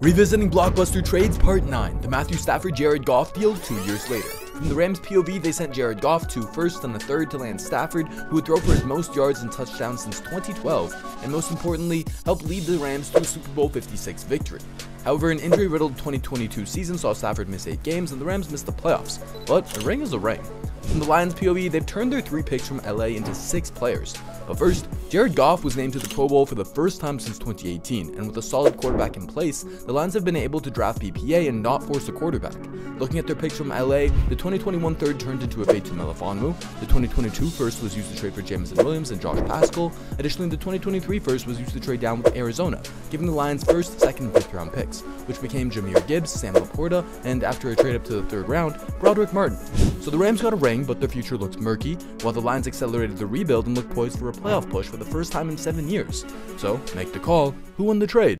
Revisiting blockbuster trades part 9, the Matthew Stafford Jared Goff deal 2 years later. From the Rams POV, they sent Jared Goff to first and the third to land Stafford, who would throw for his most yards and touchdowns since 2012, and most importantly, help lead the Rams to a Super Bowl 56 victory. However, an injury-riddled 2022 season saw Stafford miss 8 games and the Rams miss the playoffs, but a ring is a ring. From the Lions POV, they've turned their three picks from LA into six players. But first, Jared Goff was named to the Pro Bowl for the first time since 2018, and with a solid quarterback in place, the Lions have been able to draft BPA and not force a quarterback. Looking at their picks from LA, the 2021 third turned into Ifeatu Melifonwu, the 2022 first was used to trade for Jameson Williams and Josh Paschal, additionally the 2023 first was used to trade down with Arizona, giving the Lions first, second, and fifth round picks, which became Jahmyr Gibbs, Sam LaPorta, and after a trade up to the third round, Brodric Martin. So the Rams got a ring, but their future looks murky, while the Lions accelerated the rebuild and look poised for a playoff push for the first time in seven years. So, make the call, who won the trade?